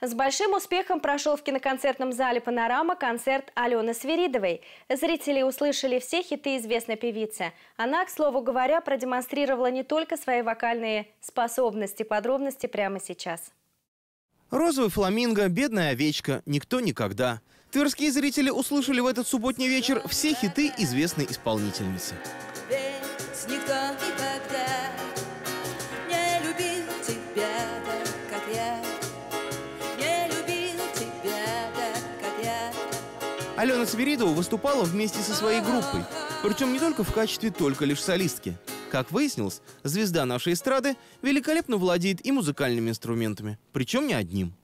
С большим успехом прошел в киноконцертном зале «Панорама» концерт Алены Свиридовой. Зрители услышали все хиты известной певицы. Она, к слову говоря, продемонстрировала не только свои вокальные способности. Подробности прямо сейчас. Розовый фламинго, бедная овечка, никто никогда. Тверские зрители услышали в этот субботний вечер все хиты известной исполнительницы. Ведь никто Алена Свиридова выступала вместе со своей группой, причем не только в качестве только лишь солистки. Как выяснилось, звезда нашей эстрады великолепно владеет и музыкальными инструментами, причем не одним.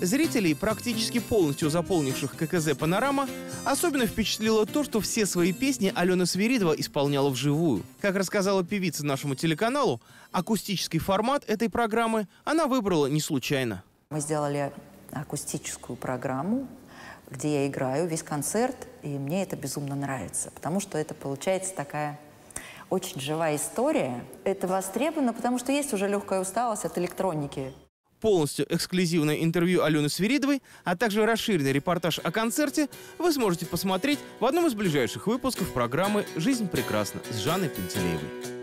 Зрителей, практически полностью заполнивших ККЗ «Панорама», особенно впечатлило то, что все свои песни Алена Свиридова исполняла вживую. Как рассказала певица нашему телеканалу, акустический формат этой программы она выбрала не случайно. Мы сделали акустическую программу, где я играю весь концерт, и мне это безумно нравится, потому что это получается такая очень живая история. Это востребовано, потому что есть уже легкая усталость от электроники полностью эксклюзивное интервью Алены Свиридовой, а также расширенный репортаж о концерте вы сможете посмотреть в одном из ближайших выпусков программы «Жизнь прекрасна» с Жанной Пантелеевой.